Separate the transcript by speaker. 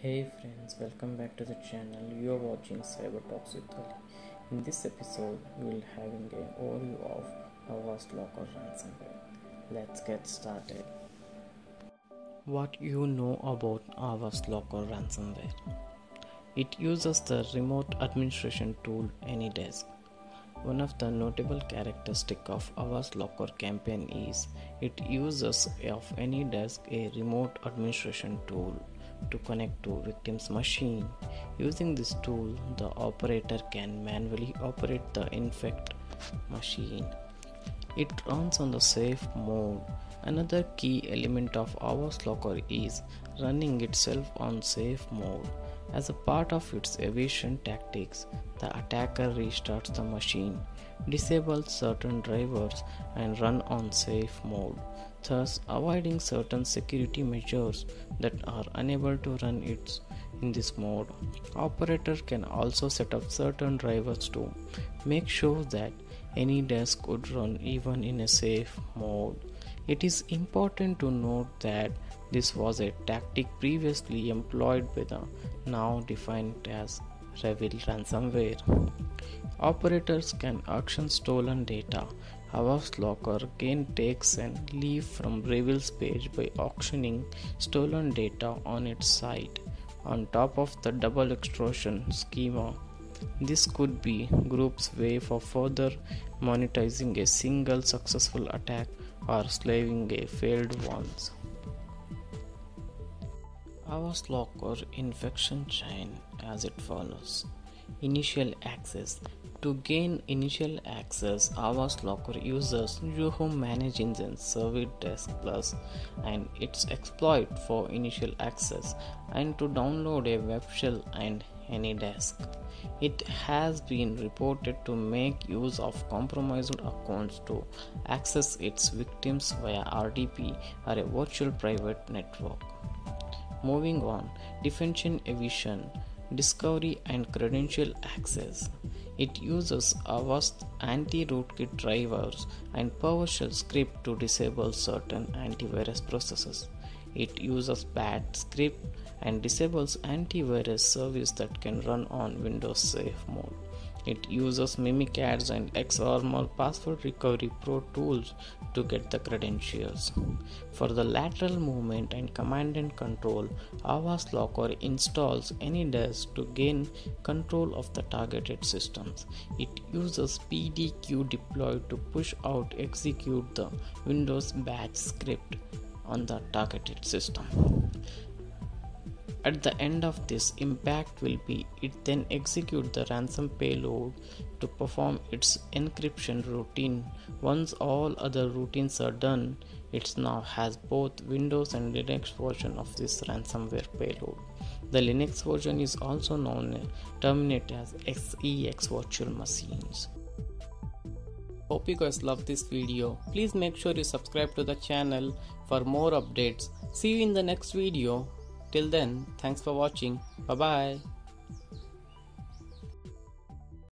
Speaker 1: Hey friends, welcome back to the channel. You are watching Cyber Talks with Ali. In this episode, we will having an overview of Avos Locker ransomware. Let's get started. What you know about Avos Locker ransomware? It uses the remote administration tool AnyDesk. One of the notable characteristics of Avos Locker campaign is it uses of AnyDesk a remote administration tool to connect to victim's machine. Using this tool, the operator can manually operate the infect machine. It runs on the safe mode. Another key element of our Locker is running itself on safe mode. As a part of its evasion tactics, the attacker restarts the machine, disables certain drivers, and run on safe mode, thus avoiding certain security measures that are unable to run it in this mode. Operator can also set up certain drivers to make sure that AnyDesk could run even in a safe mode. It is important to note that this was a tactic previously employed by the now defined as Revil ransomware. Operators can auction stolen data. Avos Locker gain takes and leave from Revil's page by auctioning stolen data on its site. On top of the double extortion schema, this could be group's way for further monetizing a single successful attack or slaving a failed ones. Avos Locker infection chain as it follows. Initial access. To gain initial access, Avos Locker uses Zoho Manage Engine Service Desk Plus and its exploit for initial access and to download a web shell and AnyDesk. It has been reported to make use of compromised accounts to access its victims via RDP or a virtual private network. Moving on, defension evasion, discovery and credential access. It uses Avast anti-rootkit drivers and PowerShell script to disable certain antivirus processes. It uses BAT script and disables antivirus service that can run on Windows Safe mode. It uses Mimikatz and XenArmor password recovery pro tools to get the credentials. For the lateral movement and command and control, Avos Locker installs AnyDesk to gain control of the targeted systems. It uses PDQ deploy to push out execute the Windows batch script on the targeted system. At the end of this impact will be it then execute the ransom payload to perform its encryption routine. Once all other routines are done, it now has both Windows and Linux version of this ransomware payload. The Linux version is also known terminated as ESXi virtual machines. Hope you guys love this video. Please make sure you subscribe to the channel for more updates. See you in the next video. Till then, thanks for watching. Bye bye.